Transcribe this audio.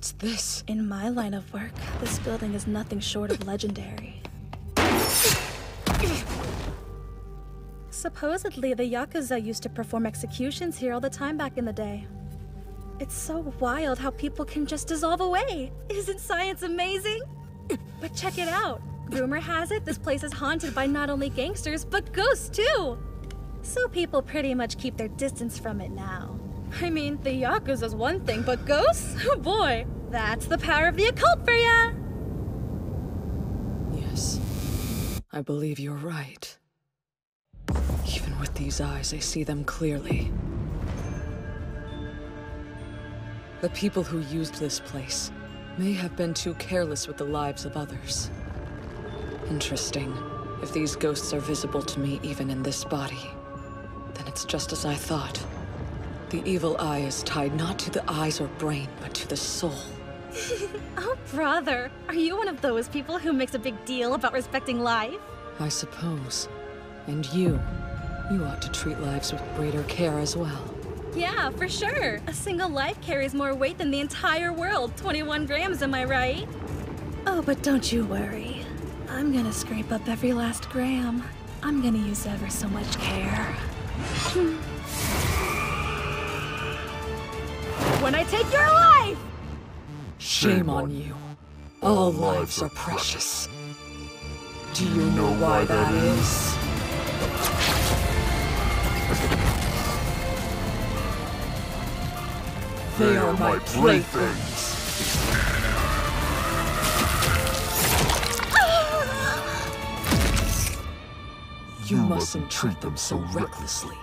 What's this? In my line of work, this building is nothing short of legendary. Supposedly, the Yakuza used to perform executions here all the time back in the day. It's so wild how people can just dissolve away. Isn't science amazing? But check it out. Rumor has it this place is haunted by not only gangsters, but ghosts too. So people pretty much keep their distance from it now. I mean, the Yakuza's one thing, but ghosts? Oh boy, that's the power of the occult for ya! Yes. I believe you're right. Even with these eyes, I see them clearly. The people who used this place may have been too careless with the lives of others. Interesting. If these ghosts are visible to me even in this body, then it's just as I thought. The evil eye is tied not to the eyes or brain, but to the soul. oh, brother, are you one of those people who makes a big deal about respecting life? I suppose. And you, you ought to treat lives with greater care as well. Yeah, for sure. A single life carries more weight than the entire world. 21 grams, am I right? Oh, but don't you worry. I'm gonna scrape up every last gram. I'm gonna use ever so much care. when I take your life! Shame on you. All lives are precious. Do you know why that is? They are my playthings. You mustn't treat them so recklessly.